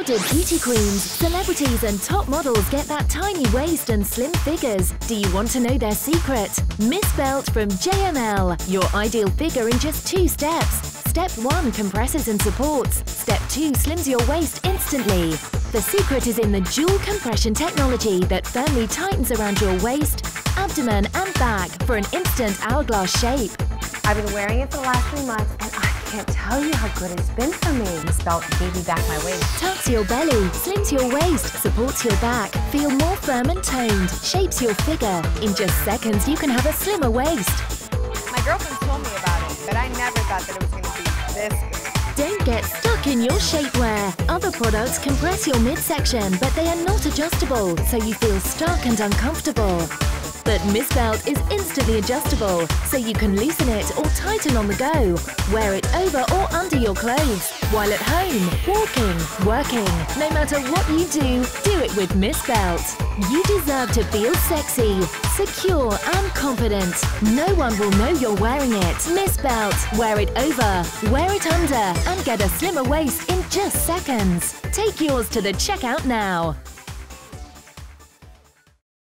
Crowded beauty queens, celebrities and top models get that tiny waist and slim figures. Do you want to know their secret? Miss Belt from JML. Your ideal figure in just two steps. Step 1 compresses and supports. Step 2 slims your waist instantly. The secret is in the dual compression technology that firmly tightens around your waist, abdomen and back for an instant hourglass shape. I've been wearing it for the last three months and I can't tell you how good it's been for me. This belt gave me back my waist. Tucks your belly, slims your waist, supports your back, feel more firm and toned, shapes your figure. In just seconds, you can have a slimmer waist. My girlfriend told me about it, but I never thought that it was going to be this good. Don't get stuck in your shapewear. Other products compress your midsection, but they are not adjustable, so you feel stuck and uncomfortable. But Miss Belt is instantly adjustable, so you can loosen it or tighten on the go. Wear it over or under your clothes, while at home, walking, working. No matter what you do, do it with Miss Belt. You deserve to feel sexy, secure and confident. No one will know you're wearing it. Miss Belt. Wear it over, wear it under and get a slimmer waist in just seconds. Take yours to the checkout now.